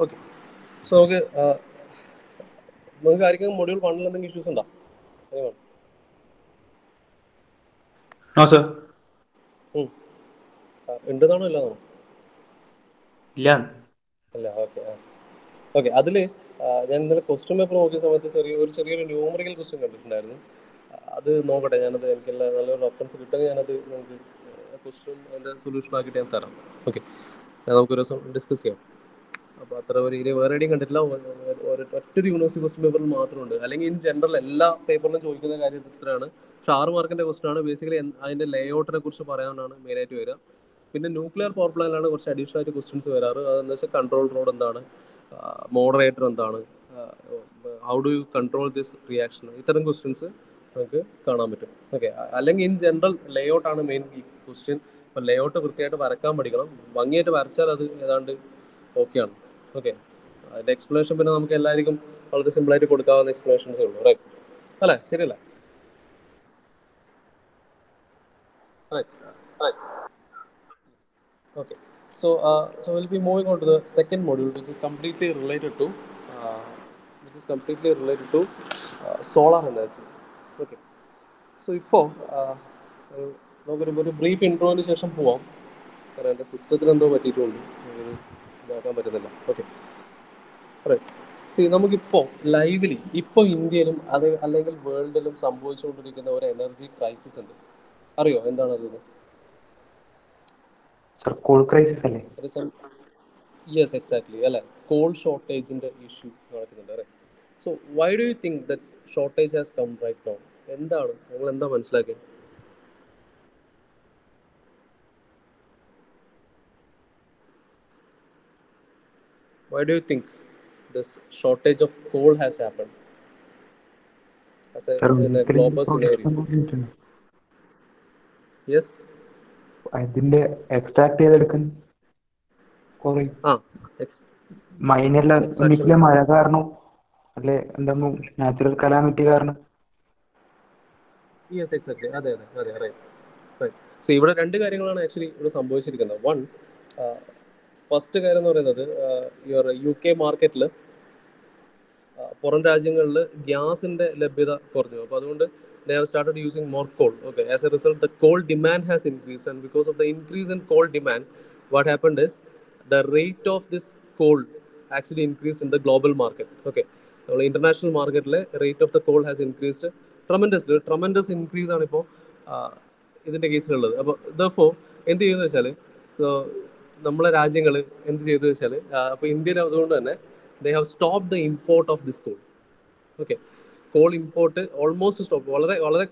Okay. So നമുക്ക് നിങ്ങൾക്ക് ആർക്കും മൊഡ്യൂൾ വണ്ണിൽ എന്തെങ്കിലും ഇഷ്യൂസ് ഉണ്ടോ? ഉണ്ടെന്നാണോ ഇല്ലാന്നാണോ? ഇല്ല. അല്ല ഓക്കെ ഓക്കെ അതിൽ ഞാൻ ഇന്നലെ ക്വസ്റ്റ്യൻ പേപ്പർ നോക്കിയ സമയത്ത് ചെറിയ ഒരു ചെറിയൊരു ന്യൂമറിക്കൽ ക്വസ്റ്റ്യൻ കണ്ടിട്ടുണ്ടായിരുന്നു. അത് നോക്കട്ടെ ഞാനത് എനിക്ക് എല്ലാ- നല്ലൊരു റെഫറൻസ് കിട്ടുമെങ്കിൽ ഞാനത് നിങ്ങൾക്ക് ക്വസ്റ്റ്യൻ അതിന്റെ സൊല്യൂഷൻ ആക്കിയിട്ട് ഞാൻ തരാം. ഓക്കെ നമുക്കൊരു ദിവസം ഡിസ്കസ് ചെയ്യാം. അപ്പോൾ അത്ര ഒരു ഏരിയ വേറെ എവിടെയും കണ്ടിട്ടില്ല. ഒറ്റൊരു യൂണിവേഴ്സിറ്റി ക്വസ്റ്റ്യൻ പേപ്പറിൽ മാത്രമുണ്ട്. അല്ലെങ്കിൽ ഇൻ ജനറൽ എല്ലാ പേപ്പറിലും ചോദിക്കുന്ന കാര്യം ഇത്രയാണ്. പക്ഷെ ആറ് മാർക്കിന്റെ ക്വസ്റ്റ്യൻ ആണ്. ബേസിക്കലി അതിന്റെ ലേ ഔട്ടിനെ കുറിച്ച് പറയാനാണ് മെയിനായിട്ട് വരിക. പിന്നെ ന്യൂക്ലിയർ പവർ പ്ലാനിലാണ് കുറച്ച് അഡീഷണൽ ആയിട്ട് ക്വസ്റ്റ്യൻസ് വരാറ്. അതെന്ന് വെച്ചാൽ കൺട്രോൾ റോഡ് എന്താണ്? മോഡറേറ്റർ എന്താണ്? How do you control this reaction ഇത്തരം ക്വസ്റ്റ്യൻസ് നമുക്ക് കാണാൻ പറ്റും. ഓക്കെ അല്ലെങ്കിൽ ഇൻ ജനറൽ ലേ ആണ് മെയിൻ ഈ ക്വസ്റ്റ്യൻ അപ്പം ലേ ഔട്ട് കൃത്യമായിട്ട് വരക്കാൻ പഠിക്കണം. ഭംഗിയായിട്ട് വരച്ചാൽ അത് ഏതാണ്ട് ആണ്. ഓക്കെ അതിന്റെ എക്സ്പ്ലനേഷൻ പിന്നെ നമുക്ക് എല്ലാവർക്കും വളരെ സിമ്പിളായിട്ട് കൊടുക്കാവുന്ന എക്സ്പ്ലനേഷൻസേ ഉള്ളൂ റൈറ്റ് അല്ലേ? ശരിയല്ലേ? Okay. So, uh, so we'll be moving on to the second module, which is completely related to, uh, which is completely related to uh. Okay. So ഇപ്പോൾ നമുക്കൊരു ഒരു ബ്രീഫ് ഇൻട്രോന് ശേഷം പോവാം. കാരണം എന്റെ സിസ്റ്റത്തിന് എന്തോ പറ്റിയിട്ടുണ്ട്. ഇതാക്കാൻ പറ്റുന്നില്ല. ഓക്കെ സി നമുക്കിപ്പോൾ ലൈവിലി ഇപ്പോൾ ഇന്ത്യയിലും അത് അല്ലെങ്കിൽ വേൾഡിലും സംഭവിച്ചുകൊണ്ടിരിക്കുന്ന ഒരു എനർജി ക്രൈസിസ് ഉണ്ട്. അറിയോ? എന്താണ് അത്? കോൾ ക്രൈസിസ് അല്ലേ? യെസ് എക്സാക്ട്ലി അല്ലെ? കോൾ ഷോർട്ടേജിന്റെ ഇഷ്യൂ നടക്കുന്നുണ്ട്. അല്ലേ so why do you think that shortage has come right no എന്താണ്? നിങ്ങൾ എന്താ മനസ്സിലാക്കിയത് why do you think this shortage of coal has happen as a sir in a global scenario yes അതിന്റെ extract ചെയ്തെടുക്കാൻ കുറേ മൈനെല്ലാം മഴ കാരണം അല്ലെ? എന്തെങ്കിലും നാച്ചുറൽ കലാമിറ്റി കാരണം. യെസ് എക്സാക്ട്ലി അതെ അതെ അതെ റൈറ്റ് സോ ഇവിടെ രണ്ട് കാര്യങ്ങളാണ് ആക്ച്വലി ഇവിടെ സംഭവിച്ചിരിക്കുന്നത്. വൺ ഫസ്റ്റ് കാര്യം എന്ന് പറയുന്നത് യുവർ യു കെ മാർക്കറ്റിൽ പുറം രാജ്യങ്ങളിൽ ഗ്യാസിന്റെ ലഭ്യത കുറഞ്ഞു. അപ്പോൾ അതുകൊണ്ട് they have started using more coal okay as a result the coal demand has increase and because of the increase in coal demand what happened is the rate of this coal actually increase in the global market okay നമ്മൾ international മാർക്കറ്റിലെ rate of the coal has increased tremendous tremendous increase ആണ് ഇപ്പോൾ ഇതിന്റെ കേസിലുള്ളത് അപ്പോൾ ദഫോ എന്ത് ചെയ്യുന്ന വെച്ചാൽ so നമ്മളെ രാജ്യങ്ങൾ എന്ത് ചെയ്തു വെച്ചാൽ അപ്പോൾ ഇന്ത്യയിൽ അതുകൊണ്ട് തന്നെ they have stop the import of this coal okay coal import almost stop വളരെ വളരെ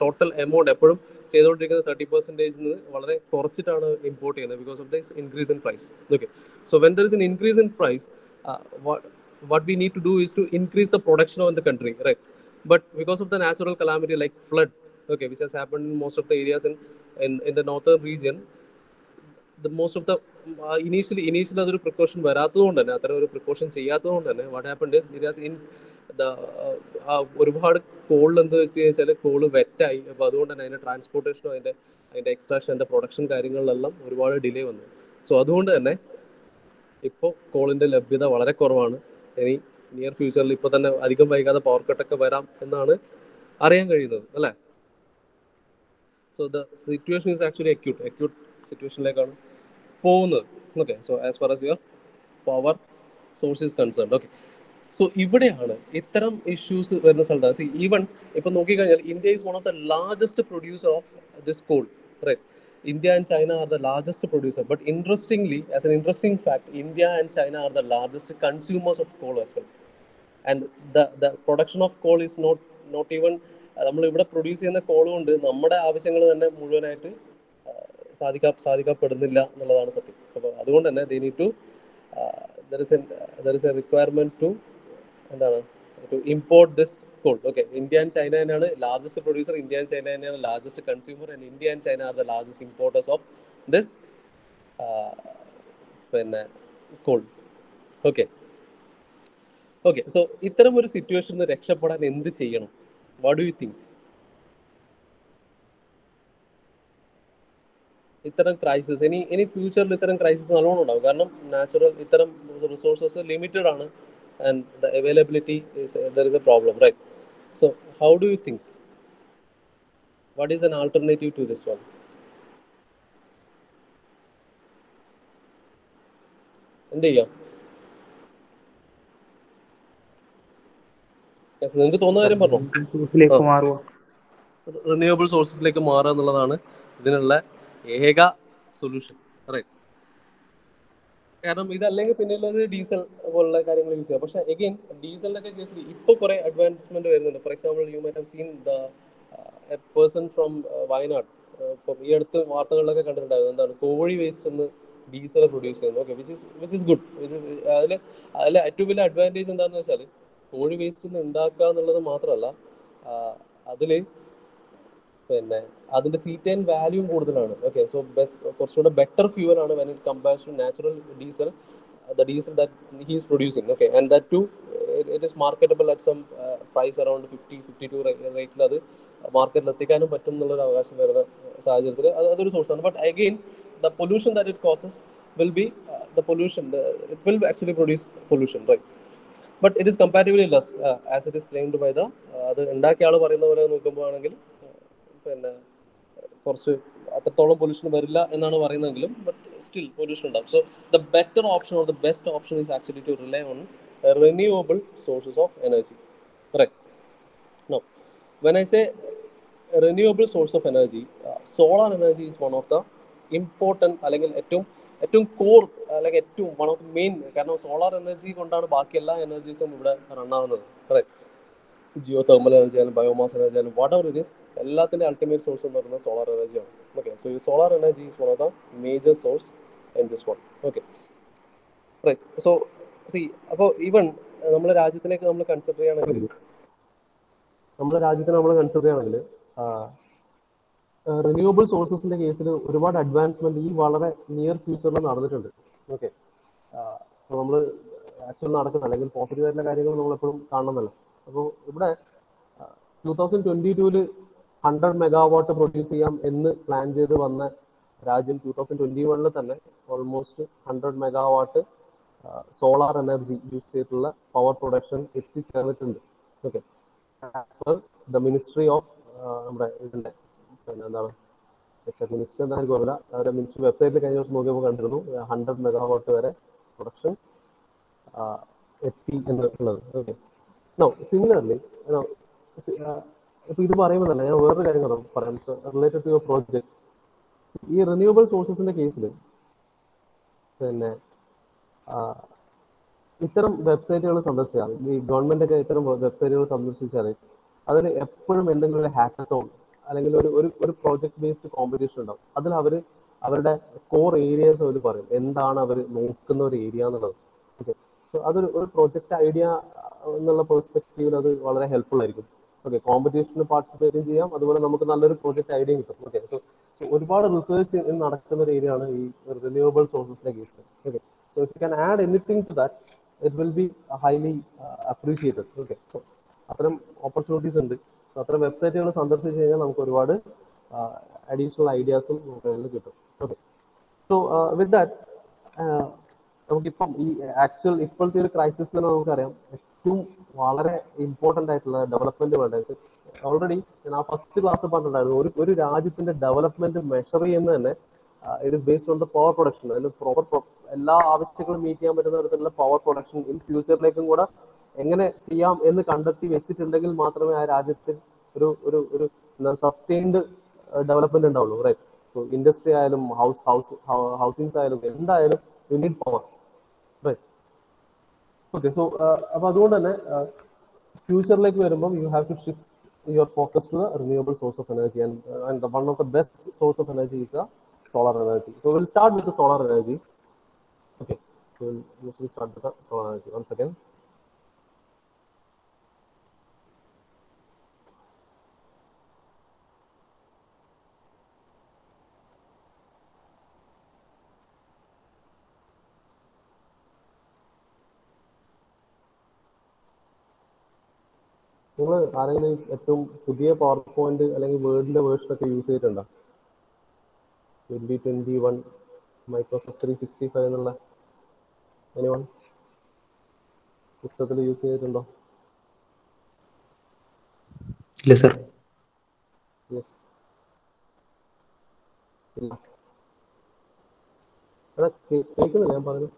ടോട്ടൽ എമൗണ്ട് എപ്പോഴും ചെയ്തുകൊണ്ടിരിക്കുന്നത് തേർട്ടി പെർസെന്റേജിൽ നിന്ന് വളരെ കുറച്ചിട്ടാണ് ഇമ്പോർട്ട് ചെയ്യുന്നത് because of this increase in price okay so when there is in increase in price what we need to do is to increase the production of the country right but because of the natural calamity like flood okay which has happened in most of the areas in in, in the northern region the most of the uh, initially initially അതൊരു precaution വരാത്തതുകൊണ്ട് തന്നെ അത്തരം ഒരു precaution ചെയ്യാത്തതുകൊണ്ട് തന്നെ what happen is it has in ഒരുപാട് കോളിൽ എന്ത് വെച്ചാൽ കോൾ വെറ്റായി അപ്പോൾ അതുകൊണ്ട് തന്നെ അതിന്റെ ട്രാൻസ്പോർട്ടേഷനും അതിന്റെ അതിന്റെ എക്സ്ട്രാക്ഷൻ അതിന്റെ പ്രൊഡക്ഷൻ കാര്യങ്ങളിലെല്ലാം ഒരുപാട് ഡിലേ വന്നു സോ അതുകൊണ്ട് തന്നെ ഇപ്പോൾ കോളിന്റെ ലഭ്യത വളരെ കുറവാണ് ഇനി നിയർ ഫ്യൂച്ചറിൽ ഇപ്പൊ തന്നെ അധികം വൈകാതെ പവർ കട്ടൊക്കെ വരാം എന്നാണ് അറിയാൻ കഴിയുന്നത് അല്ലേ? So the situation is actually acute acute സിറ്റുവേഷനിലേക്കാണ് പോകുന്നത്. Okay so as far as your power source is concern okay so ഇവിടെയാണ് ഇത്തരം ഇഷ്യൂസ് വരുന്ന സ്ഥലത്താണ്. സി ഈവൺ ഇപ്പൊ നോക്കിക്കഴിഞ്ഞാൽ India is one of the largest producer of this coal right India and China are the largest producer. But interestingly, as an interesting fact, India and China are the largest consumers of coal as well. And the, the production of coal is not not even നമ്മൾ ഇവിടെ produce ചെയ്യുന്ന call കൊണ്ട് നമ്മുടെ ആവശ്യങ്ങൾ തന്നെ മുഴുവനായിട്ട് സാധിക്കാ സാധിക്കപ്പെടുന്നില്ല എന്നുള്ളതാണ് സത്യം അപ്പോൾ അതുകൊണ്ട് തന്നെ they need to there is there is a requirement to എന്താണ് to import this coal okay India and China തന്നെയാണ് largest producer India and China തന്നെയാണ് largest consumer and India and China are the largest importers of this പിന്നെ coal okay okay so ഇത്തരം ഒരു സിറ്റുവേഷനിൽ നിന്ന് രക്ഷപ്പെടാൻ എന്ത് ചെയ്യണം? വാട്ട് ഡു യു തിങ്ക് ഇത്തരം ക്രൈസിസ് ഇനി ഇനി ഫ്യൂച്ചറിൽ ഇത്തരം ക്രൈസിസ് നല്ലോണം ഉണ്ടാവും. കാരണം നാച്ചുറൽ ഇത്തരം റിസോഴ്സസ് ലിമിറ്റഡ് ആണ്. And the availability there is a problem right so how do you think what is an alternative to this one എന്ത് ചെയ്യാം Yes, നിങ്ങൾക്ക് തോന്നുന്ന കാര്യം പറഞ്ഞോ? റിന്യൂവബിൾ സോഴ്സസിലേക്ക് മാറുക. എന്നുള്ളതാണ് ഇതിനുള്ള ഏക സൊല്യൂഷൻ റൈറ്റ് കാരണം ഇതല്ലെങ്കിൽ പിന്നെയുള്ളത് ഡീസൽ പോലുള്ള കാര്യങ്ങൾ യൂസ് ചെയ്യാം. പക്ഷെ എഗെയിൻ ഡീസലിന്റെ കേസിൽ ഇപ്പോൾ കുറെ അഡ്വാൻസ്മെന്റ് വരുന്നുണ്ട്. For example you might have seen the a person from Wayanad. ഇപ്പം ഈ അടുത്ത് വാർത്തകളിലൊക്കെ കണ്ടിട്ടുണ്ടായിരുന്നു. എന്താണ് കോഴി വേസ്റ്റ് എന്ന് ഡീസൽ പ്രൊഡ്യൂസ് ചെയ്യുന്നു. Okay which is which is good which is അതിൽ അതിൽ ഏറ്റവും വലിയ അഡ്വാന്റേജ് എന്താണെന്ന് വെച്ചാൽ കോഴി വേസ്റ്റ് നിന്ന് ഉണ്ടാക്കുക എന്നുള്ളത് മാത്രമല്ല അതിൽ പിന്നെ അതിന്റെ സീറ്റൈൻ വാല്യൂം കൂടുതലാണ്. ഓക്കെ സോ ബെസ്റ്റ് കുറച്ചുകൂടെ ബെറ്റർ ഫ്യൂവൽ ആണ് when it compares to natural diesel the diesel that he's producing okay and that too it is marketable at some price around fifty fifty two റേറ്റിൽ അത് മാർക്കറ്റിൽ എത്തിക്കാനും പറ്റും എന്നുള്ളൊരു അവകാശം വരുന്ന സാഹചര്യത്തിൽ അത് അതൊരു സോഴ്സാണ് but again the pollution that it causes will be the pollution it will actually produce pollution right but it is comparatively less as it is claimed by the അത് ഉണ്ടാക്കിയ ആൾ പറയുന്ന പോലെ നോക്കുമ്പോൾ ആണെങ്കിൽ പിന്നെ കുറച്ച് അത്രത്തോളം പൊല്യൂഷൻ വരില്ല എന്നാണ് പറയുന്നതെങ്കിലും ബട്ട് സ്റ്റിൽ പൊല്യൂഷൻ ഉണ്ടാവും. So the better option or the best option is actually to rely on renewable sources of energy no when I say renewable source of energy solar energy is one of the important അല്ലെങ്കിൽ ഏറ്റവും ഏറ്റവും core അല്ലെങ്കിൽ ഏറ്റവും one of the main കാരണം solar energy കൊണ്ടാണ് ബാക്കി എല്ലാ എനർജീസും ഇവിടെ റൺ ആവുന്നത്. കറക്റ്റ് ജിയോ തെർമൽ എനർജി ആയാലും ബയോമാസ് എനർജി ആയാലും വാട്ട് എവർ ഇറ്റ് ഈസ് എല്ലാത്തിന്റെ അൾട്ടിമേറ്റ് സോഴ്സ് എന്ന് പറയുന്നത് സോളാർ എനർജിയാണ് ഓക്കെ സോ ഈ solar energy is one of the major source in this one okay right so see അപ്പോൾ ഈവൺ നമ്മുടെ രാജ്യത്തിലേക്ക് നമ്മൾ കൺസിഡർ ചെയ്യുകയാണെങ്കിൽ നമ്മുടെ രാജ്യത്തിന് നമ്മൾ കൺസിഡർ ചെയ്യുകയാണെങ്കിൽ റിന്യൂവബിൾ സോഴ്സസിന്റെ കേസിൽ ഒരുപാട് അഡ്വാൻസ്മെന്റ് ഈ വളരെ നിയർ ഫ്യൂച്ചറിൽ നടന്നിട്ടുണ്ട്. ഓക്കെ നമ്മൾ ആക്ച്വൽ നടക്കുന്ന അല്ലെങ്കിൽ പോസിറ്റീവ് ആയിട്ടുള്ള കാര്യങ്ങൾ നമ്മൾ എപ്പോഴും കാണണമെന്നല്ല അപ്പോൾ ഇവിടെ ടൂ തൗസൻഡ് ട്വന്റി ടൂൽ ഹൺഡ്രഡ് മെഗാവാട്ട് പ്രൊഡ്യൂസ് ചെയ്യാം എന്ന് പ്ലാൻ ചെയ്ത് വന്ന രാജ്യം ടൂ തൗസൻഡ് ട്വന്റി വണ്ണിൽ തന്നെ almost hundred megawatt solar energy use ചെയ്തിട്ടുള്ള പവർ പ്രൊഡക്ഷൻ എത്തിച്ചേർന്നിട്ടുണ്ട്. ഓക്കെ ദ മിനിസ്ട്രി ഓഫ് നമ്മുടെ ഇതിന്റെ പിന്നെ എന്താണ് മിനിസ്റ്റർ എന്താ എനിക്ക് ഓർമ്മ അവരുടെ മിനിസ്റ്റർ വെബ്സൈറ്റിൽ കഴിഞ്ഞ ദിവസം നോക്കിയപ്പോൾ കണ്ടിരുന്നു ഹൺഡ്രഡ് മെഗാവാട്ട് വരെ പ്രൊഡക്ഷൻ എത്തി എന്നുള്ളത് ഓക്കെ നോ സിമിലർലി ഇപ്പൊ ഇത് പറയുമ്പോൾ ഞാൻ വേറൊരു കാര്യം കൂടെ പറയാം. റിലേറ്റഡ് ടു യുവർ പ്രോജക്ട് ഈ റിന്യൂവബിൾ സോഴ്സസിന്റെ കേസിൽ പിന്നെ ഇത്തരം വെബ്സൈറ്റുകൾ സന്ദർശിച്ചാൽ ഈ ഗവൺമെന്റ് ഒക്കെ ഇത്തരം വെബ്സൈറ്റുകൾ സന്ദർശിച്ചാൽ അതിൽ എപ്പോഴും എന്തെങ്കിലും ഒരു ഹാക്കത്തോൺ അല്ലെങ്കിൽ ഒരു ഒരു ഒരു പ്രോജക്ട് ബേസ്ഡ് കോമ്പറ്റീഷൻ ഉണ്ടാവും. അതിൽ അവർ അവരുടെ കോർ ഏരിയാസ് അവർ പറയും. എന്താണ് അവർ നോക്കുന്ന ഒരു ഏരിയ എന്നുള്ളത്. ഓക്കെ സോ അതൊരു ഒരു പ്രൊജക്ട് ഐഡിയ എന്നുള്ള പെർസ്പെക്റ്റീവിൽ അത് വളരെ ഹെൽപ്ഫുൾ ആയിരിക്കും. ഓക്കെ കോമ്പറ്റീഷന് പാർട്ടിസിപ്പേറ്റും ചെയ്യാം. അതുപോലെ നമുക്ക് നല്ലൊരു പ്രോജക്റ്റ് ഐഡിയ കിട്ടും. ഓക്കെ സോ ഒരുപാട് റിസർച്ച് നടക്കുന്ന ഒരു ഏരിയ ആണ് ഈ റിന്യൂവബിൾ സോഴ്സസിന്റെ കേസിൽ okay so if you can add anything to that it will be highly appreciated okay so അത്തരം ഓപ്പർച്യൂണിറ്റീസ് ഉണ്ട്. സോ അത്തരം വെബ്സൈറ്റുകൾ സന്ദർശിച്ച് കഴിഞ്ഞാൽ നമുക്ക് ഒരുപാട് അഡീഷണൽ ഐഡിയാസും നമുക്ക് കിട്ടും. ഓക്കെ സോ വിത്ത് ദാറ്റ് നമുക്കിപ്പം ഈ ആക്ച്വൽ ഇപ്പോഴത്തെ ഒരു ക്രൈസിസ് തന്നെ നമുക്കറിയാം. ഏറ്റവും വളരെ ഇമ്പോർട്ടന്റ് ആയിട്ടുള്ള ഡെവലപ്മെന്റ് വേണ്ടത് ഓൾറെഡി ഞാൻ ആ ഫസ്റ്റ് ക്ലാസ് പറഞ്ഞിട്ടുണ്ടായിരുന്നു ഒരു ഒരു രാജ്യത്തിന്റെ ഡെവലപ്മെന്റ് മെഷർ ചെയ്യുന്നത് തന്നെ it is based on the power production അതിൽ പ്രോപ്പർ എല്ലാ ആവശ്യങ്ങളും മീറ്റ് ചെയ്യാൻ പറ്റുന്ന തരത്തിലുള്ള പവർ പ്രൊഡക്ഷൻ ഇൻ ഫ്യൂച്ചറിലേക്കും കൂടെ എങ്ങനെ ചെയ്യാം എന്ന് കണ്ടെത്തി വെച്ചിട്ടുണ്ടെങ്കിൽ മാത്രമേ ആ രാജ്യത്ത് ഒരു ഒരു ഒരു സസ്റ്റെയിൻഡ് ഡെവലപ്മെന്റ് ഉണ്ടാവുള്ളൂ റൈറ്റ് സോ ഇൻഡസ്ട്രി ആയാലും ഹൗസ് ഹൗസ് ഹൗസിങ്സ് ആയാലും എന്തായാലും you need power okay so അപ്പൊ അതുകൊണ്ട് തന്നെ ഫ്യൂച്ചറിലേക്ക് വരുമ്പം you have to shift your focus to the renewable source of energy and and one of the best source of energy is the solar energy. So we'll start with the solar energy. Okay, so we'll usually start with the solar energy. One second. നിങ്ങൾ ആരെങ്കിലും ഏറ്റവും പുതിയ power point അല്ലെങ്കിൽ വേർഡിന്റെ version ഒക്കെ use ചെയ്തിട്ടുണ്ടോ? Twenty twenty one Microsoft three sixty five എന്നുള്ള any one സിസ്റ്റത്തിൽ യൂസ് ചെയ്തിട്ടുണ്ടോ? ഇല്ല സർ യെസ് ഇല്ല. കേൾക്കുന്നില്ല ഞാൻ പറഞ്ഞു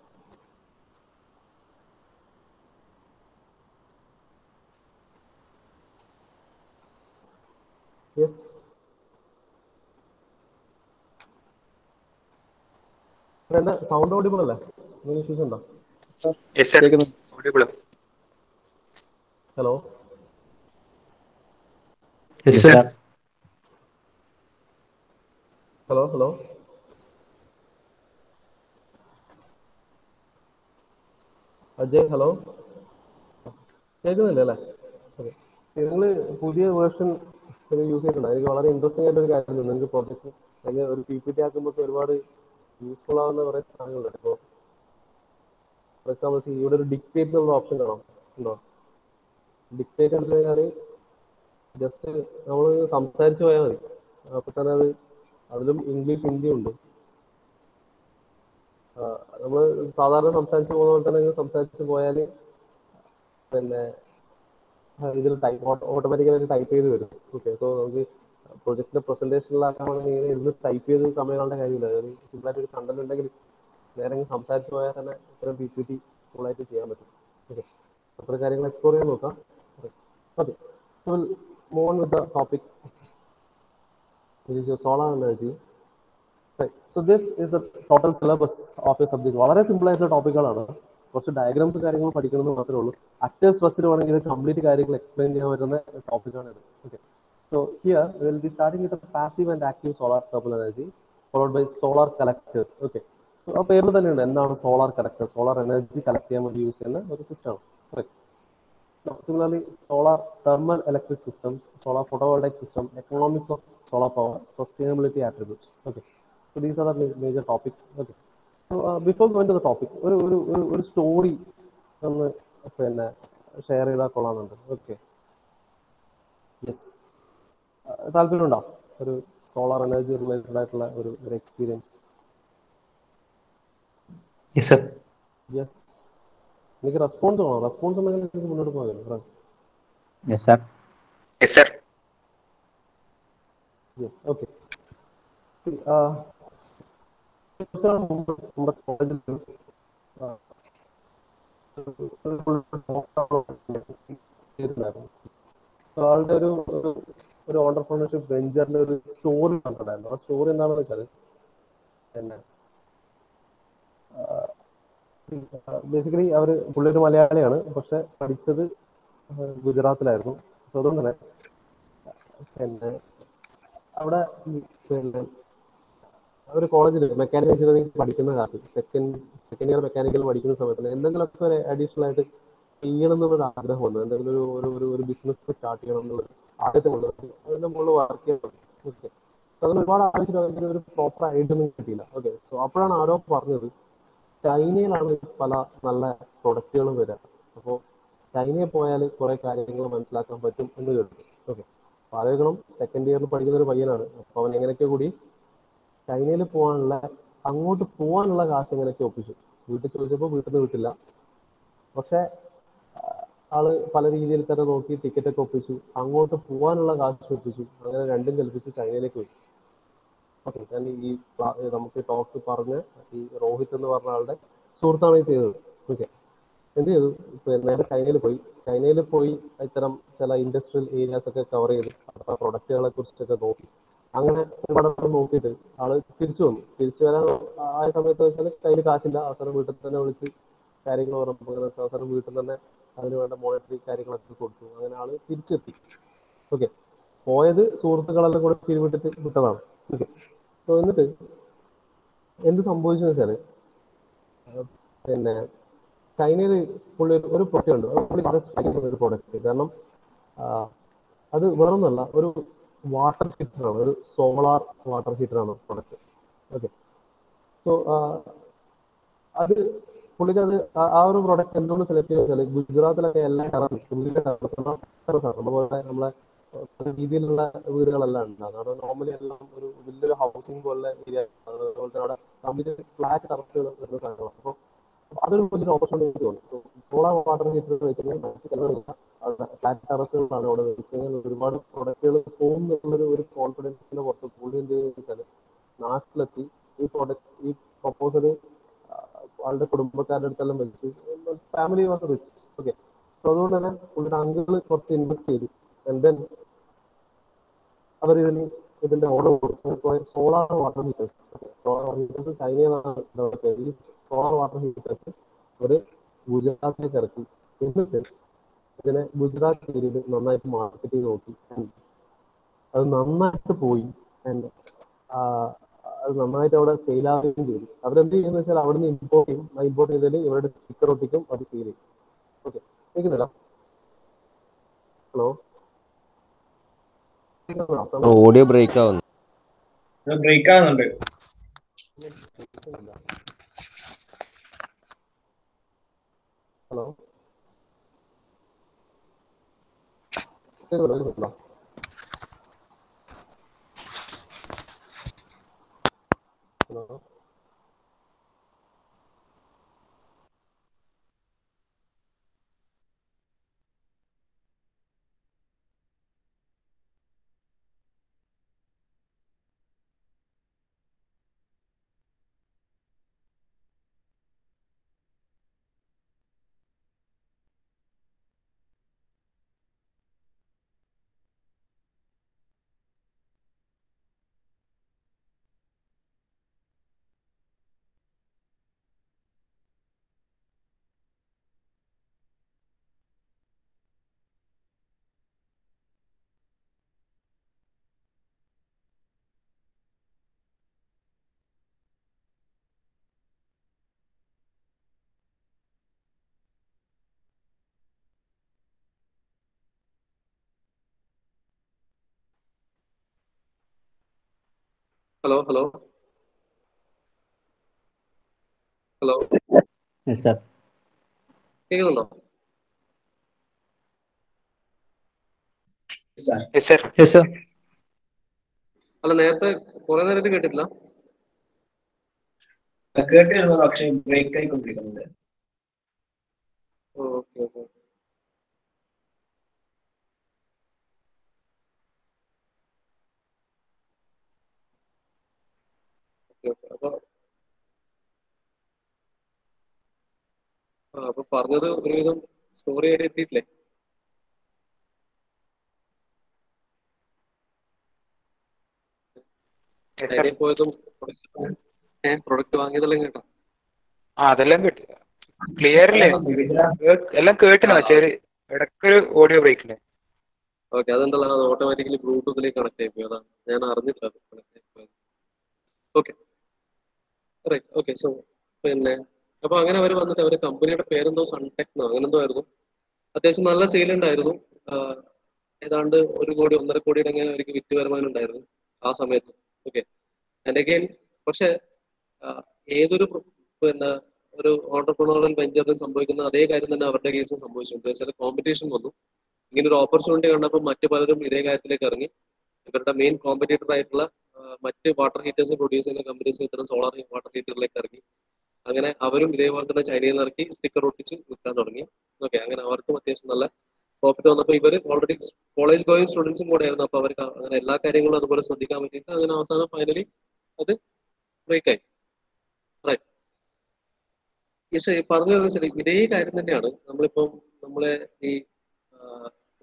യെസ് എന്റെ സൗണ്ട് ഓഡിബിൾ അല്ലേ? എന്തെങ്കിലും ഇഷ്യൂസ് ഉണ്ടോ? Hello yes sir hello hello Ajay hello കേൾക്കുന്നില്ല അല്ലേ? നിങ്ങൾ പുതിയ വേർഷൻ യൂസ് ചെയ്തിട്ടുണ്ട്. എനിക്ക് വളരെ ഇൻട്രസ്റ്റിംഗ് ആയിട്ടൊരു കാര്യം നിങ്ങൾക്ക് പ്രോജക്ട് അല്ലെങ്കിൽ ഒരു പി പി ടി ആക്കുമ്പോൾ ഒരുപാട് യൂസ്ഫുൾ ആവുന്ന കുറെ സാധനങ്ങളുണ്ട്. ഇപ്പോൾ ഫോർ എക്സാമ്പിൾ ഇവിടെ ഒരു ഡിക്റ്റേറ്റ് എന്നുള്ള ഓപ്ഷൻ കാണാം. ഉണ്ടോ? ഡിക്റ്റേറ്റ് എടുത്തു കഴിഞ്ഞാൽ ജസ്റ്റ് നമ്മൾ സംസാരിച്ച് പോയാൽ മതി. അപ്പോൾ തന്നെ അത് അതിലും ഇംഗ്ലീഷ് ഹിന്ദി ഉണ്ട്. നമ്മൾ സാധാരണ സംസാരിച്ച് പോകുന്ന പോലെ തന്നെ സംസാരിച്ച് പോയാൽ പിന്നെ ഇതിൽ ടൈപ്പ് ഓട്ടോമാറ്റിക്കലി ടൈപ്പ് ചെയ്ത് വരും. ഓക്കെ സോ നമുക്ക് പ്രൊജക്ടിന്റെ പ്രസന്റേഷനിലാക്കാൻ ഇങ്ങനെ ഇരുന്ന് ടൈപ്പ് ചെയ്ത് സമയങ്ങളുടെ കാര്യമില്ല. സിമ്പിളായിട്ട് ഒരു കണ്ടന്റ് ഉണ്ടെങ്കിൽ നേരെ സംസാരിച്ച് പോയാൽ തന്നെ ഇത്തരം പി പി ടി ഫുള്ളായിട്ട് ചെയ്യാൻ പറ്റും. ഓക്കെ അത്ര കാര്യങ്ങൾ എക്സ്പ്ലോർ ചെയ്യാൻ നോക്കാം. Okay Mon with the topic solar energy so this is the total syllabus of a subject വളരെ സിമ്പിൾ ആയിട്ടുള്ള ടോപ്പിക്കുകളാണ് കുറച്ച് ഡയഗ്രാംസ് കാര്യങ്ങൾ പഠിക്കണമെന്ന് മാത്രമേ ഉള്ളൂ. അറ്റ സ്ട്രക്ചർ വേണമെങ്കിൽ കംപ്ലീറ്റ് കാര്യങ്ങൾ എക്സ്പ്ലെയിൻ ചെയ്യാൻ പറ്റുന്ന ടോപ്പിക്കാണ് ഇത്. Okay so here will be starting with passive and active solar thermal energy followed by solar collectors okay ആ പേരിൽ തന്നെയുണ്ട്. എന്താണ് solar collector solar energy collect ചെയ്യാൻ വേണ്ടി യൂസ് ചെയ്യുന്ന ഒരു സിസ്റ്റമാണ് correct Similarly, solar electric electric systems, solar photovoltaic system, of of power sustainability attributes. Okay so these are the ma- topics topics. Okay. Going to the topic to the topic, ഒരു ഒരു ഒരു ഒരു story ഒന്ന് പിന്നെ share ചെയ്താൽ കൊള്ളാമെന്നുണ്ട്. Okay yes താല്പര്യമുണ്ടോ? ഒരു സോളാർ എനർജി റിലേറ്റഡ് ആയിട്ടുള്ള ഒരു ഒരു എക്സ്പീരിയൻസ് യെസ് സർ യെസ് എനിക്ക് റെസ്പോൺസ് വേണം. റെസ്പോൺസ് ഉണ്ടെങ്കിൽ എനിക്ക് മുന്നോട്ട് പോകാമല്ലോ yes sir Yes, okay. Yes uh, കോളേജിൽ ആളുടെ ഒരു ഒരു- ഓണ്ടർപ്രണർഷിപ്പ് വെഞ്ചറിന്റെ ഒരു സ്റ്റോറി കണ്ടിട്ടുണ്ടായിരുന്നു ആ സ്റ്റോറി എന്താണെന്ന് വെച്ചാൽ പിന്നെ ബേസിക്കലി അവർ പുള്ളി ഒരു മലയാളിയാണ്. പക്ഷെ പഠിച്ചത് ഗുജറാത്തിലായിരുന്നു. സോ അതുകൊണ്ട് തന്നെ പിന്നെ അവിടെ ഒരു കോളേജിൽ മെക്കാനിക്കൽ എഞ്ചിനീയറിംഗ് പഠിക്കുന്ന കാലത്ത് സെക്കൻഡ് സെക്കൻഡ് ഇയർ മെക്കാനിക്കൽ പഠിക്കുന്ന സമയത്ത് എന്തെങ്കിലുമൊക്കെ ഒരു അഡീഷണൽ ആയിട്ട് ചെയ്യണം എന്നുള്ളൊരു ആഗ്രഹം വന്നു എന്തെങ്കിലും ഒരു ഒരു ഒരു ബിസിനസ് സ്റ്റാർട്ട് ചെയ്യണം എന്നുള്ള ആദ്യത്തെ അതിന്റെ മുകളിൽ വർക്ക് ചെയ്യണം. ഓക്കെ അങ്ങനെ ഒരുപാട് ആവശ്യം ഒരു പ്രോപ്പർ ഐഡിയ ഒന്നും കിട്ടിയില്ല. ഓക്കെ സോ അപ്പോഴാണ് ആരോ പറഞ്ഞത് ചൈനയിലാണ് പല നല്ല പ്രൊഡക്റ്റുകളും വരിക അപ്പോൾ ചൈനയിൽ പോയാൽ കുറേ കാര്യങ്ങൾ മനസ്സിലാക്കാൻ പറ്റും എന്ന് കേട്ടു. ഓക്കെ അപ്പോൾ ആലോചിക്കണം. സെക്കൻഡ് ഇയറിൽ പഠിക്കുന്ന ഒരു പയ്യനാണ്. അപ്പോൾ അവൻ എങ്ങനെയൊക്കെ കൂടി ചൈനയിൽ പോകാനുള്ള അങ്ങോട്ട് പോകാനുള്ള കാശ് എങ്ങനെയൊക്കെ ഒപ്പിച്ചു. വീട്ടിൽ ചോദിച്ചപ്പോൾ വീട്ടിൽ നിന്ന് കിട്ടില്ല പക്ഷെ ആൾ പല രീതിയിൽ തന്നെ നോക്കി ടിക്കറ്റ് ഒക്കെ ഒപ്പിച്ചു. അങ്ങോട്ട് പോകാനുള്ള കാശ് ഒപ്പിച്ചു. അങ്ങനെ രണ്ടും കൽപ്പിച്ച് ചൈനയിലേക്ക് പോയി. ഓക്കെ ഞാൻ ഈ നമുക്ക് ടോക്ക് പറഞ്ഞ ഈ രോഹിത് എന്ന് പറഞ്ഞ ആളുടെ സുഹൃത്താണ് ഈ ചെയ്തത്. ഓക്കെ. എന്ത് ചെയ്തു? നേരെ ചൈനയിൽ പോയി. ചൈനയിൽ പോയി ഇത്തരം ചില ഇൻഡസ്ട്രിയൽ ഏരിയാസ് ഒക്കെ കവർ ചെയ്ത് പ്രൊഡക്റ്റുകളെ കുറിച്ചൊക്കെ നോക്കി. അങ്ങനെ നാൾ നോക്കിയിട്ട് ആൾ തിരിച്ചു വന്നു. തിരിച്ചു വരാൻ ആയ സമയത്ത് വെച്ചാൽ കയ്യിൽ കാശില്ല. അവസരം വീട്ടിൽ തന്നെ വിളിച്ച് കാര്യങ്ങൾ അങ്ങനെ അവസരം വീട്ടിൽ തന്നെ അതിന് വേണ്ട മോണിറ്ററി കാര്യങ്ങളൊക്കെ കൊടുത്തു. അങ്ങനെ ആൾ തിരിച്ചെത്തി. ഓക്കെ പോയത് സുഹൃത്തുക്കളെല്ലാം കൂടെ പിരിവിട്ടിട്ട് വിട്ടതാണ്. ഓക്കെ സോ എന്നിട്ട് എന്ത് സംഭവിച്ചു വെച്ചാൽ പിന്നെ ചൈനയിൽ പുള്ളി ഒരു- പ്രൊഡക്റ്റ് ഉണ്ട് പുള്ളി ഒരു പ്രൊഡക്റ്റ് കാരണം അത് വേറൊന്നുമല്ല. ഒരു വാട്ടർ ഹീറ്ററാണ് ഒരു സോളാർ വാട്ടർ ഹീറ്ററാണ് പ്രൊഡക്റ്റ് ഓക്കെ സോ അത് പുള്ളിക്ക് അത് ആ- ഒരു പ്രൊഡക്റ്റ് എന്തുകൊണ്ട് സെലക്ട് ചെയ്ത് വെച്ചാൽ ഗുജറാത്തിലൊക്കെ എല്ലാ ടെറസും ടെറസാണ് അതുപോലെ നമ്മളെ രീതിയിലുള്ള വീടുകളല്ല ഉണ്ടാകുന്നത് അവിടെ നോർമലി എല്ലാം ഒരു വലിയൊരു ഹൗസിംഗ് പോലെ ഏരിയ അതുപോലെ തന്നെ അവിടെ ഫ്ലാറ്റ് ടെറസുകൾ വരുന്ന സ്ഥലങ്ങളാണ്. അപ്പോൾ അതൊരു വലിയൊരു ഓപ്പർച്യൂണിറ്റി തോന്നി സോളാർ വാട്ടർ ഹീറ്റർ വെച്ചിട്ട് മറ്റ് ചിലവില്ല ഫ്ലാറ്റ് ടെറസുകളാണ് അവിടെ വെച്ചാൽ ഒരുപാട് പ്രൊഡക്റ്റുകൾ പോകുന്ന എന്നുള്ളൊരു ഒരു കോൺഫിഡൻസിന് പുറത്ത് പുള്ളി എന്ത് വെച്ചാൽ നാട്ടിലെത്തി ഈ പ്രൊഡക്റ്റ് ഈ പ്രൊപ്പോസൽ ആളുടെ കുടുംബക്കാരുടെ അടുത്തെല്ലാം വെച്ച് family was rich okay so അതുകൊണ്ട് തന്നെ പുള്ളിയുടെ അങ്കിൾ കുറച്ച് ഇൻവെസ്റ്റ് ചെയ്തു. ആൻഡ് ദെൻ അവർ ഇതിന് ഇതിന്റെ ഓർഡർ കൊടുത്തു. Solar water heaters solar water heaters നിന്നാണ് develop ചെയ്തത്. സോളാർ വാട്ടർ ഹീറ്റേഴ്സ് ഒരു ഗുജറാത്തിലേക്ക് ഇറക്കി എന്നിട്ട് ഇതിനെ ഗുജറാത്ത് ഏരിയയിൽ നന്നായിട്ട് മാർക്കറ്റ് ചെയ്ത് നോക്കി. അത് നന്നായിട്ട് പോയി. ആൻഡ് അത് നന്നായിട്ട് അവിടെ സെയിൽ ആവുകയും ചെയ്തു. അവരെന്ത് ചെയ്യുന്നത് വെച്ചാൽ അവിടെ നിന്ന് ഇമ്പോർട്ട് ചെയ്യും. ആ ഇമ്പോർട്ട് ചെയ്തതിൽ ഇവരുടെ സ്റ്റിക്കർ ഒട്ടിക്കും അത് സെയിൽ ചെയ്യും. ഓക്കെ കേൾക്കുന്നില്ല? ഹലോ ഓഡിയോ ബ്രേക്ക് ആവുന്നു. ബ്രേക്ക് ആവുന്നുണ്ട്. ഹലോ കേൾക്കുന്നുണ്ടോ ഹലോ ഹലോ ഹലോ കേൾക്കുന്നുണ്ടോ? സാർ അല്ല നേരത്തെ കുറെ നേരമായിട്ട് കേട്ടിട്ടില്ല. കേട്ടിരുന്നു പക്ഷേ ബ്രേക്ക് ആയിക്കൊണ്ടിരിക്കുന്നുണ്ട് ഓക്കെ ഓക്കെ അപ്പൊ ആ, അപ്പൊ പറഞ്ഞത് ഒരുവിധം സ്റ്റോറി വരെ എത്തിയിട്ടില്ലേ? പോയതും ഏഹ് പ്രൊഡക്റ്റ് വാങ്ങിയതെല്ലാം കേട്ടോ. ആ അതെല്ലാം കേട്ടു ക്ലിയർ അല്ലേ എല്ലാം കേട്ടില്ല ചെറിയ ഇടയ്ക്കൊരു ഓഡിയോ ബ്രേക്ക് ഉണ്ട് ഓക്കെ അതെന്തല്ല അത് ഓട്ടോമാറ്റിക്കലി ബ്ലൂടൂത്തിലേക്ക് കണക്ട് ആയി പോയി അതാണ് ഞാൻ അറിഞ്ഞിട്ടില്ല അത് കണക്ട് ആയി പോയത് ഓക്കെ. റൈറ്റ് ഓക്കെ സോ പിന്നെ അപ്പൊ അങ്ങനെ അവർ വന്നിട്ട് അവരുടെ കമ്പനിയുടെ പേരെന്തോ സൺടെക്നോ അങ്ങനെ എന്തോ ആയിരുന്നു. അത്യാവശ്യം നല്ല സെയിൽ ഉണ്ടായിരുന്നു. ഏതാണ്ട് ഒരു കോടി ഒന്നര കോടിയുടെ അങ്ങനെ അവർക്ക് വിറ്റ് വരുമാനം ഉണ്ടായിരുന്നു ആ സമയത്ത്. ഓക്കെ ആൻഡ് അഗൈൻ പക്ഷെ ഏതൊരു പിന്നെ ഒരു ഓണ്ടർപ്രണോറൽ വെഞ്ചറിൽ സംഭവിക്കുന്ന അതേ കാര്യം തന്നെ അവരുടെ കേസിൽ സംഭവിച്ചിട്ടുണ്ട്. ചില കോമ്പറ്റീഷൻ വന്നു. ഇങ്ങനെ ഒരു ഓപ്പർച്യൂണിറ്റി കണ്ടപ്പോൾ മറ്റു പലരും ഇതേ കാര്യത്തിലേക്ക് ഇറങ്ങി. ഇവരുടെ മെയിൻ കോമ്പറ്റീറ്റർ ആയിട്ടുള്ള മറ്റ് വാട്ടർ ഹീറ്റേഴ്സ് പ്രൊഡ്യൂസ് ചെയ്യുന്ന കമ്പനീസ് ഇത്തരം സോളാർ വാട്ടർ ഹീറ്ററിലേക്ക് ഇറങ്ങി. അങ്ങനെ അവരും ഇതേപോലെ തന്നെ ചൈനയിൽ നിന്ന് ഇറക്കി സ്റ്റിക്കർ ഒട്ടിച്ച് വിൽക്കാൻ തുടങ്ങി. ഓക്കെ അങ്ങനെ അവർക്കും അത്യാവശ്യം നല്ല പ്രോഫിറ്റ് വന്നപ്പോൾ ഇവർ ഓൾറെഡി കോളേജ് ഗോയിങ് സ്റ്റുഡൻസും കൂടെ ആയിരുന്നു അപ്പോൾ അവർക്ക് അങ്ങനെ എല്ലാ കാര്യങ്ങളും അതുപോലെ ശ്രദ്ധിക്കാൻ പറ്റിയിട്ട് അങ്ങനെ അവസാനം ഫൈനലി അത് ബ്രേക്ക് ആയി. റൈറ്റ് പക്ഷേ പറഞ്ഞു വെച്ചാൽ ഇതേ കാര്യം തന്നെയാണ് നമ്മളിപ്പം നമ്മളെ ഈ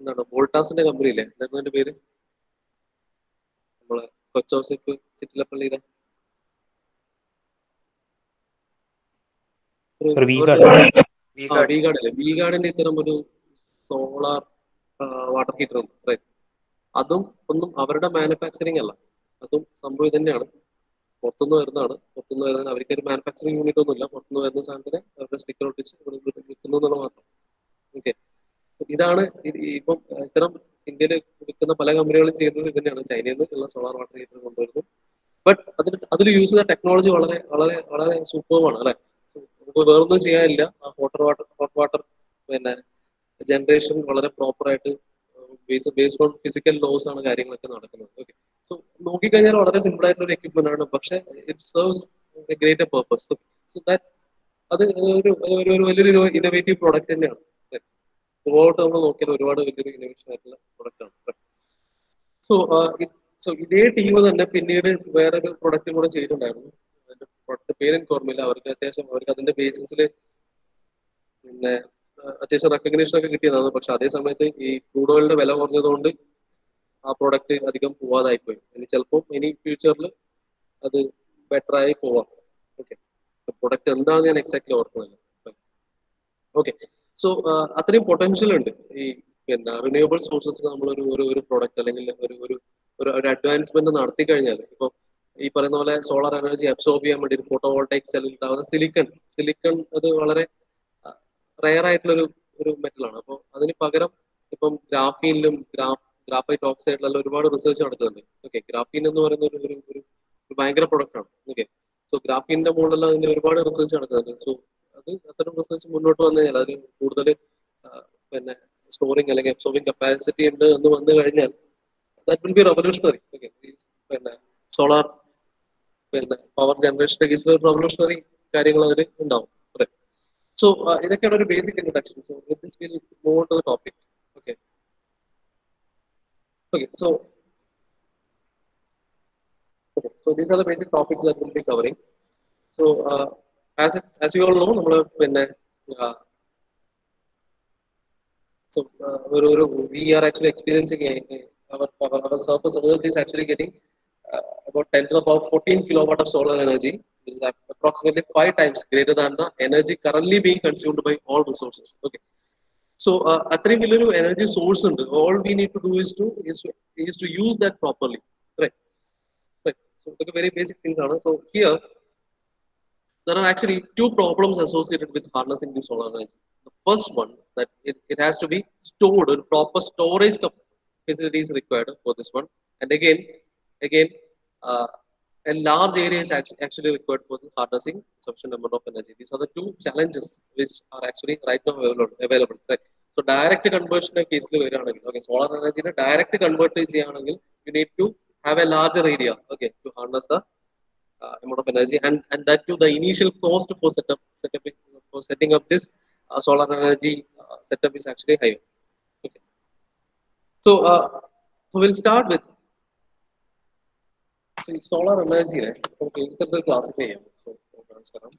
എന്താണ് വോൾട്ടാസിന്റെ കമ്പനി ഇല്ലേ? എന്തായിരുന്നു പേര്? നമ്മളെ കൊച്ചോസിപ്പ് ചിറ്റിലപ്പള്ളിയിലെ ഒരു- ഒരു വി അവരുടെ- ഗാർഡ്. വി ആ ഗാർഡ്. വി ഗാർഡ് അല്ലേ വി ഇത്തരം ഒരു സോളാർ വാട്ടർ ഹീറ്റർ ഉണ്ട് അതും ഒന്നും അവരുടെ മാനുഫാക്ചറിങ് അല്ല. അതും സംഭവം ഇത് തന്നെയാണ്. പുറത്തുനിന്ന് വരുന്നതാണ്. പുറത്തുനിന്ന് വരുന്ന അവർക്ക് ഒരു മാനുഫാക്ചറിങ് യൂണിറ്റ് ഒന്നുമില്ല പുറത്തുനിന്ന് വരുന്ന സാധനത്തിന് അവരുടെ സ്റ്റിക്കർ ഒട്ടിച്ച് ഇവിടെ വിൽക്കുന്നു എന്നുള്ള മാത്രം. ഓക്കെ ഇതാണ് ഇത് ഇപ്പം ഇത്തരം ഇന്ത്യയിൽ വിൽക്കുന്ന പല കമ്പനികളും ചെയ്യുന്നത് ഇത് തന്നെയാണ്. ചൈനയിൽ നിന്നുള്ള സോളാർ വാട്ടർ ഹീറ്റർ കൊണ്ടുവരുന്നു. ബട്ട് അതിന് അതിൽ യൂസ് ചെയ്ത ടെക്നോളജി വളരെ വളരെ വളരെ സൂപ്പർവാണ് അല്ലെ? നമുക്ക് വേറൊന്നും ചെയ്യാനില്ല. ഹോട്ടർ വാട്ടർ ഹോട്ട് വാട്ടർ പിന്നെ ജനറേഷൻ വളരെ പ്രോപ്പർ ആയിട്ട് base based on physical laws ആണ് കാര്യങ്ങളൊക്കെ നടക്കുന്നത്. ഓക്കെ സോ നോക്കിക്കഴിഞ്ഞാൽ വളരെ സിമ്പിൾ ആയിട്ടുള്ള ഒരു എക്യുപ്മെന്റ് ആണ്. പക്ഷെ it serves a greater purpose so that അത് ഒരു ഒരു വലിയൊരു ഇന്നോവേറ്റീവ് പ്രോഡക്റ്റ് തന്നെയാണ്. ത്രൂഔട്ട് നമ്മൾ നോക്കിയാൽ ഒരുപാട് വലിയൊരു ഇന്നോവേഷൻ ആയിട്ടുള്ള പ്രോഡക്റ്റ് ആണ്. സോ സോ ഇതേ ടീം തന്നെ പിന്നീട് വേറൊരു പ്രൊഡക്റ്റ് കൂടെ ചെയ്തിട്ടുണ്ടായിരുന്നു. പ്രൊഡക്റ്റ് പേര് എനിക്ക് ഓർമ്മയില്ല. അവർക്ക് അത്യാവശ്യം അവർക്ക് അതിന്റെ ബേസിസിൽ പിന്നെ അത്യാവശ്യം റെക്കഗ്നേഷൻ ഒക്കെ കിട്ടിയതാണ്. പക്ഷെ അതേ സമയത്ത് ഈ ക്രൂഡ് ഓയിലിന്റെ വില കുറഞ്ഞതുകൊണ്ട് ആ പ്രോഡക്റ്റ് അധികം പോവാതായി പോയി ഇനി ചിലപ്പോൾ ഇനി ഫ്യൂച്ചറിൽ അത് ബെറ്റർ ആയി പോവാം. ഓക്കെ പ്രൊഡക്റ്റ് എന്താണെന്ന് ഞാൻ എക്സാക്ട്ലി ഓർക്കുന്നില്ല. ഓക്കെ സോ അത്രയും പൊട്ടൻഷ്യൽ ഉണ്ട്. ഈ പിന്നെ റിന്യൂവബിൾ സോഴ്സസ് നമ്മൾ ഒരു ഒരു പ്രോഡക്റ്റ് അല്ലെങ്കിൽ ഒരു ഒരു ഒരു അഡ്വാൻസ്മെന്റ് നടത്തി കഴിഞ്ഞാൽ ഇപ്പൊ ഈ പറയുന്ന പോലെ സോളാർ എനർജി അബ്സോർബ് ചെയ്യാൻ വേണ്ടി ഒരു ഫോട്ടോ വോൾട്ടൈക് സെല്ലിൽ ഉണ്ടാവുന്ന സിലിക്കൺ സിലിക്കൺ അത് വളരെ റയർ ആയിട്ടുള്ള ഒരു ഒരു മെറ്റലാണ് അപ്പോൾ അതിന് പകരം ഇപ്പം ഗ്രാഫീനിലും ഗ്രാഫ് ഗ്രാഫൈറ്റ് ഓക്സൈഡിലെല്ലാം ഒരുപാട് റിസർച്ച് നടക്കുന്നുണ്ട് ഓക്കെ ഗ്രാഫീൻ എന്ന് പറയുന്ന ഒരു ഒരു ഒരു ഒരു ഭയങ്കര പ്രൊഡക്റ്റ് ആണ്. ഓക്കെ സോ ഗ്രാഫീനിന്റെ മുകളിലെല്ലാം അതിന് ഒരുപാട് റിസർച്ച് നടക്കുന്നുണ്ട്. സോ അത് അത്തരം റിസർച്ച് മുന്നോട്ട് വന്നു കഴിഞ്ഞാൽ അതിന് കൂടുതൽ പിന്നെ സ്റ്റോറിങ് അല്ലെങ്കിൽ അബ്സോർബിങ് കപ്പാസിറ്റി ഉണ്ട് എന്ന് വന്നു കഴിഞ്ഞാൽ that will be revolutionary okay പിന്നെ സോളാർ പിന്നെ പവർ ജനറേഷന്റെ കേസിൽ ഒരു റവല്യൂഷണറി കാര്യങ്ങൾ അതിൽ ഉണ്ടാവും സോ ഇതൊക്കെയാണ് ഒരു basic introduction so with this will move to the topic okay okay so Okay, so these are the basic topics that we'll be covering. So, uh, as it, as you all know, നമ്മൾ പിന്നെ uh, so uh, ഒരു ഒരു we are actually experiencing a, a, our, our our surface Earth is actually getting uh, about 10 to the power 14 kilowatt of solar energy, which is approximately five times greater than the energy currently being consumed by all resources. Okay. So uh, അത്രയും വലിയൊരു energy source ഉണ്ട് all we need to do is to is to use that properly. Right. Right. So ഇതൊക്കെ very basic things ആണ്. So here there are actually two problems associated with harnessing the solar energy. The first one that it, it has to be stored, a proper storage cap- facility is required for this one. And again, again, uh, a large area is act- actually required for the harnessing sufficient amount of energy. These are the two challenges which are actually right now available. available right? So direct conversion കേസിൽ വരികയാണെങ്കിൽ okay, solar energy direct convert ചെയ്യുകയാണെങ്കിൽ you need to have a larger area okay, to harness the uh, amount of energy and and that too the initial cost for setup setup for setting up this uh, solar energy uh, setup is actually higher okay so uh, so we'll start with so ഈ solar energy നെ നമുക്ക് ഇത്തരത്തിൽ classify ചെയ്യാം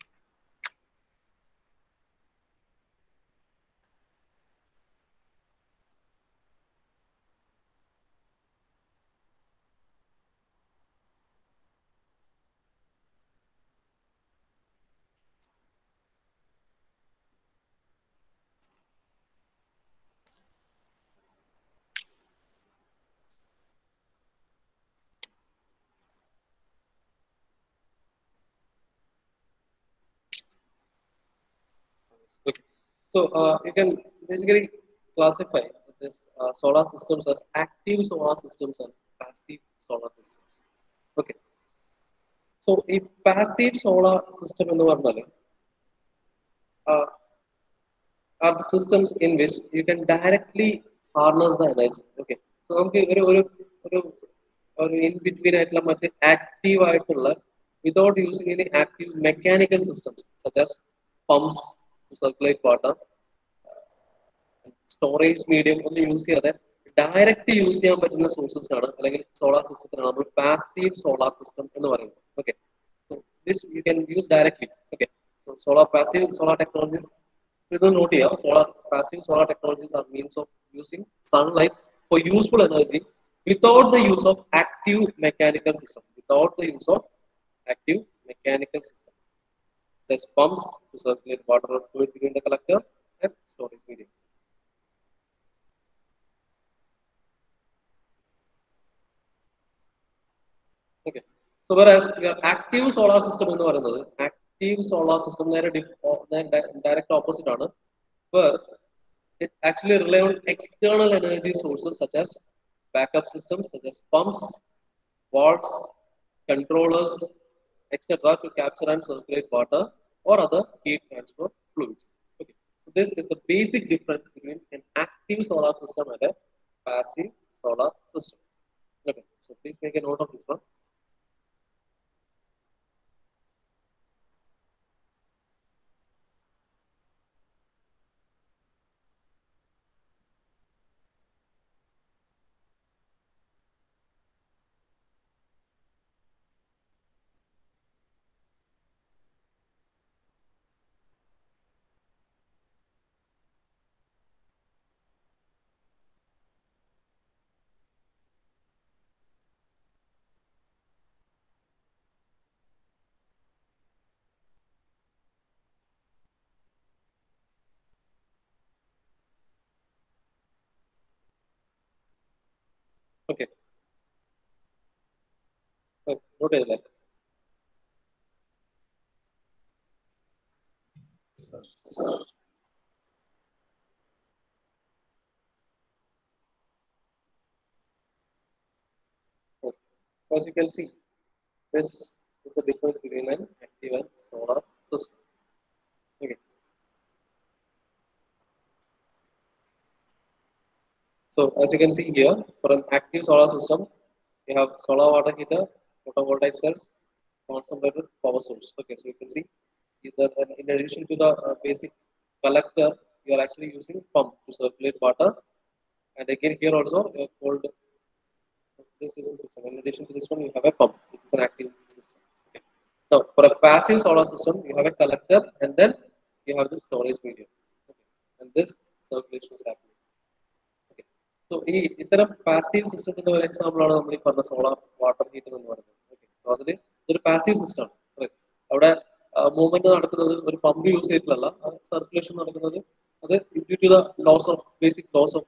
So uh, you can basically classify this uh, solar systems as active solar systems and passive solar systems. Okay. So ഈ passive solar system എന്ന് പറഞ്ഞാൽ uh, are the systems in which you can directly harness the energy. Okay. So നമുക്ക് ഒരു ഒരു ഒരു ഒരു in between ആയിട്ടുള്ള മറ്റ് ആക്റ്റീവ് ആയിട്ടുള്ള without using any active mechanical systems such as pumps to circulate water, storage medium ഒന്നും use ചെയ്യാതെ ഡയറക്റ്റ് യൂസ് ചെയ്യാൻ പറ്റുന്ന സോഴ്സസ് ആണ്. അല്ലെങ്കിൽ സോളാർ സിസ്റ്റത്തിനാണ് നമ്മൾ പാസീവ് സോളാർ സിസ്റ്റം എന്ന് പറയുന്നത്. Okay so this you can use directly okay so solar passive solar technologies ഇത് നോട്ട് ചെയ്യാം. Solar passive solar technologies are means of using sunlight for useful energy without the use of active mechanical system without the use of active mechanical system There's pumps to circulate water or fluid between the collector and storage medium. Okay. So whereas your active solar system എന്ന് പറയുന്നത് active solar system നേരെ direct opposite ആണ് where it actually rely on external energy sources such as backup systems such as pumps, valves, controllers, etc. to capture and circulate water or other heat transfer fluids. Okay. So this is the basic difference between an active solar system and a passive solar system. Okay, so please make a note of this one. Okay. Okay, what is that? Okay. As you can see, this is the difference between an active and solar system. Okay. So as you can see here, for an active solar system, you have solar water heater, photovoltaic cells, concentrated power source. Okay, so you can see that in addition to the uh, basic collector, you are actually using pump to circulate water. And again here also, you this is system. In addition to this one, you have a pump, which is an active system. Okay. Now, for a passive solar system, you have a collector and then you have the storage medium. Okay. And this circulation is happening. So ഈ ഇത്തരം passive സിസ്റ്റത്തിന്റെ ഒരു example ആണ് നമ്മൾ ഈ പറഞ്ഞ solar water heater എന്ന് പറയുന്നത് ഓക്കെ സോ അതിൽ ഇതൊരു പാസീവ് സിസ്റ്റം ആണ് അവിടെ മൂവ്മെന്റ് നടക്കുന്നത് ഒരു പമ്പ് യൂസ് ചെയ്തിട്ടല്ല സർക്കുലേഷൻ നടക്കുന്നത് അത് due to the laws of basic laws of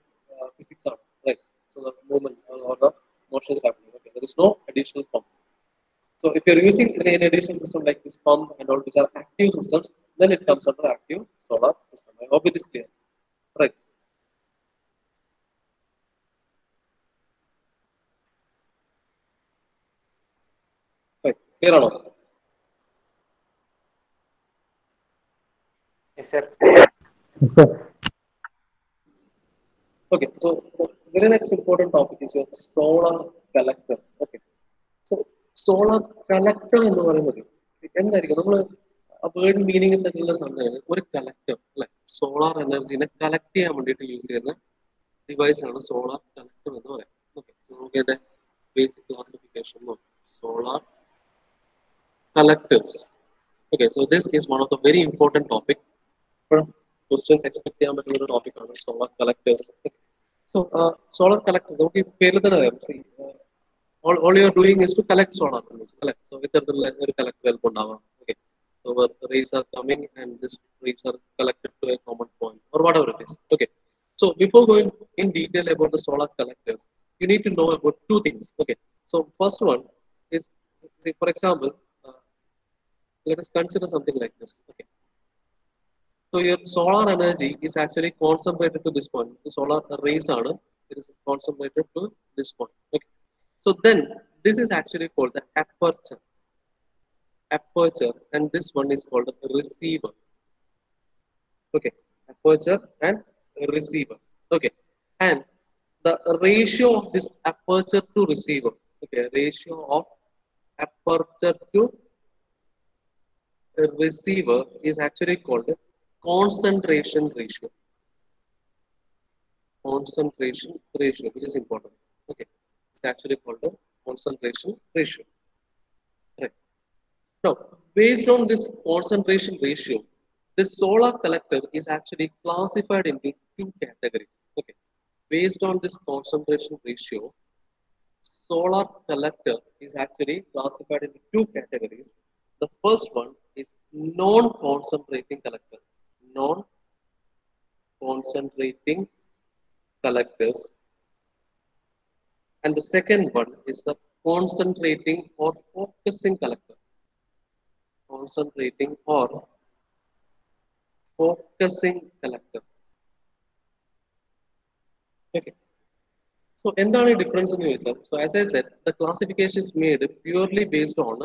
physics ആണ് right so the movement or the motion is happening okay there is no additional pump so if you're using an additional system like this pump and all which are active systems then it comes under active solar system i hope it is clear right clear ആണോ. Next Okay, so the very next important topic is your solar collector. Okay, so solar collector എന്ന് പറയുന്നത് എന്തായിരിക്കും? നമ്മൾ ആ word meaning തന്നെയുള്ള സംഭവമാണ് ഒരു collector അല്ലെ? സോളാർ എനർജീനെ കളക്ട് ചെയ്യാൻ വേണ്ടിയിട്ട് യൂസ് ചെയ്യുന്ന ഡിവൈസ് ആണ് സോളാർ കലക്ടർ എന്ന് പറയാം ഓക്കെ നമുക്ക് ഇതിന്റെ ബേസിക് ക്ലാസിഫിക്കേഷൻ നോക്കാം. collectors. Okay, so this is one of the very important topic for questions expected on the topic on solar collectors. So uh, solar collectors, okay, see, uh, all, all you are doing is to collect solar. Collect. So with the collect well, okay. So the rays are coming and these rays are collected to a common point or whatever it is. Okay. So before going in detail about the solar collectors, you need to know about two things. Okay. So first one is, say for example, let us consider something like this. Okay. So your solar energy is actually concentrated to this point. The solar rays are it is concentrated to this point. Okay. So then this is actually called the aperture. Aperture and this one is called the receiver. Okay. Aperture and receiver. Okay. And the ratio of this aperture to receiver. Okay. Ratio of aperture to receiver is actually called a concentration ratio. Concentration ratio, which is important. Okay, it's actually called a concentration ratio. Right. Now, based on this concentration ratio, the solar collector is actually classified into two categories. Okay, based on this concentration ratio, solar collector is actually classified into two categories. The first one is non-concentrating collector. Non-concentrating collectors. And the second one is the concentrating or focusing collector. Concentrating or focusing collector. Okay. So, എന്താണ് ഈ difference എന്ന് ചോദിച്ചാൽ so as I said the classification is made purely based on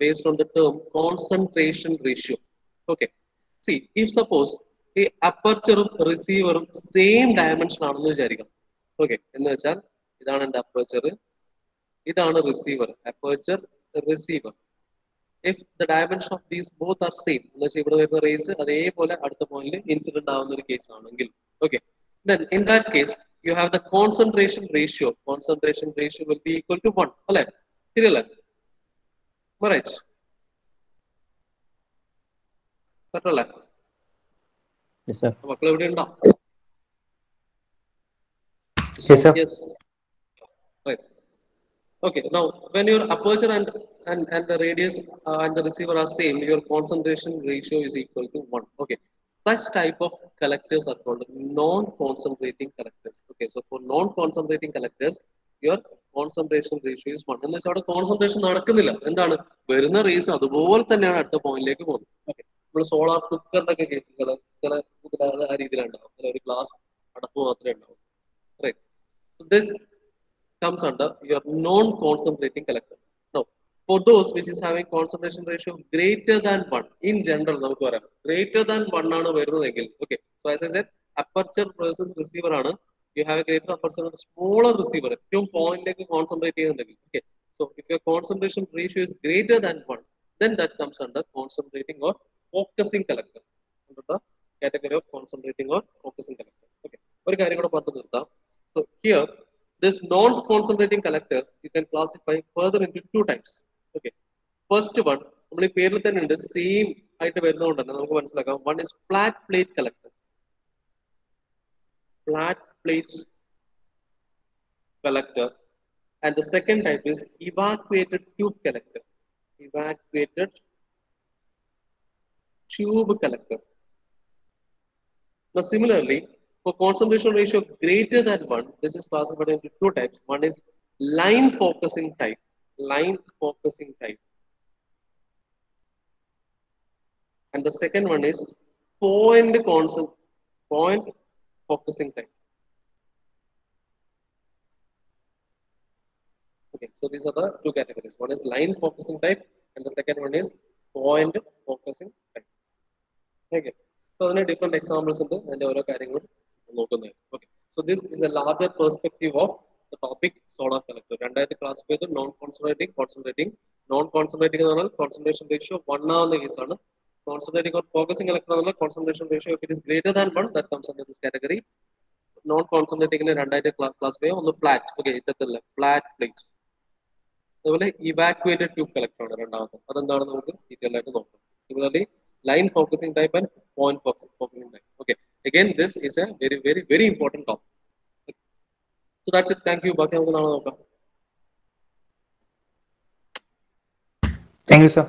based on the term concentration ratio. Okay. See, if suppose ഈ അപ്പർച്ചറും റിസീവറും same dimension ആണെന്ന് വിചാരിക്കാം okay എന്ന് വെച്ചാൽ ഇതാണ് എന്റെ അപ്പേച്ചർ ഇതാണ് receiver aperture receiver if the dimension of these both are same എന്ന് വെച്ചാൽ ഇവിടെ വരുന്ന റേസ് അതേപോലെ അടുത്ത പോയിന്റിൽ ഇൻസിഡന്റ് ആവുന്ന ഒരു കേസ് ആണെങ്കിൽ. Okay then in that case you have the concentration ratio concentration ratio will be equal to one അല്ലെ? ശരിയല്ലേ റൈറ്റ് പറ്റല്ലേ യെസ് സർ മക്കൾ എവിടെ ഉണ്ടോ yes sir Yes. Right. Okay. Now, when your aperture and and and the radius uh, and the receiver are same, your concentration ratio is equal to one. Okay. Such type of collectors are called non-concentrating collectors. Okay. So for non-concentrating collectors, your concentration ratio one. എന്ന് വെച്ചാൽ അവിടെ concentration നടക്കുന്നില്ല. എന്താണ്? വരുന്ന raise അതുപോലെ തന്നെയാണ് അടുത്ത പോയിന്റിലേക്ക് പോകുന്നത്. ഓക്കെ നമ്മൾ സോളാർ കുക്കറിന്റെ ഒക്കെ കേസ് ചില ചില ആ രീതിയിലുണ്ടാവും. ചില ഒരു ഗ്ലാസ് അടപ്പ് മാത്രമേ ഉണ്ടാവും this comes under your non-concentrating collector. Now, for those which is having concentration ratio greater than one, in general, നമുക്ക് പറയാം. ഗ്രേറ്റർ ദാൻ വൺ ആണ് വരുന്നതെങ്കിൽ ഓക്കെ അപ്പർച്ചർ പ്രോസസ് റിസീവർ ആണ് have a greater aperture and a smaller receiver. ഏറ്റവും പോയിന്റിലേക്ക് concentrate ചെയ്യുന്നുണ്ടെങ്കിൽ okay. So if your concentration ratio is greater than one, then that comes under concentrating or focusing collector. Under the category of concentrating or focusing collector. Okay. ഒരു കാര്യം കൂടെ പറഞ്ഞു നിർത്താം So here, this non-concentrating collector, you can classify further into two types. Okay. First one, നമ്മൾ ഈ പേരിൽ തന്നെ ഉണ്ട് സെയിം ആയിട്ട് വരുന്നതുകൊണ്ട് തന്നെ നമുക്ക് മനസ്സിലാക്കാം one is flat plate collector flat plate collector. And the second type is evacuated tube collector. Evacuated tube collector. Now similarly, for concentration ratio greater than 1, this is classified into two types. One is line focusing type. Line focusing type. And the second one is point, point focusing type. Okay, so these are the two categories. One is line focusing type, and the second one is point focusing type. Okay. So അതിന് different examples ഉണ്ട്. അതിന്റെ ഓരോ കാര്യങ്ങളും നോക്കുന്നത് okay so this is a larger perspective of the topic solar collector രണ്ടായിരത്തി classify ചെയ്ത് non concentrating concentrating non concentrating എന്ന് പറഞ്ഞാൽ കോൺസെൻട്രേഷൻ റേഷ്യോ വൺ ആവുന്ന കേസാണ് കോൺസെൻട്രേറ്റിംഗ് ഓർ ഫോക്കസിംഗ് ഇലക്ട്രോൺ എന്ന് പറഞ്ഞാൽ concentration ratio it is greater than one that comes under this category non കോൺസെൻട്രേറ്റിംഗിന് രണ്ടായിട്ട് classify ഒന്ന് ഫ്ലാറ്റ് ഓക്കെ ഇത്തരത്തിലുള്ള ഫ്ലാറ്റ് പ്ലേറ്റ് അതുപോലെ ഇവാക്യുവേറ്റഡ് ട്യൂബ് കളക്ടർ ആണ് രണ്ടാമത്തെ അതെന്താണ് നമുക്ക് ഡീറ്റെയിൽ ആയിട്ട് നോക്കാം similarly type and point focus- focusing type. Okay. Again, this is a very, very, very important topic. Okay. So that's it. Thank you. ബാക്കി നമുക്ക് നാളെ നോക്കാം താങ്ക് യു സർ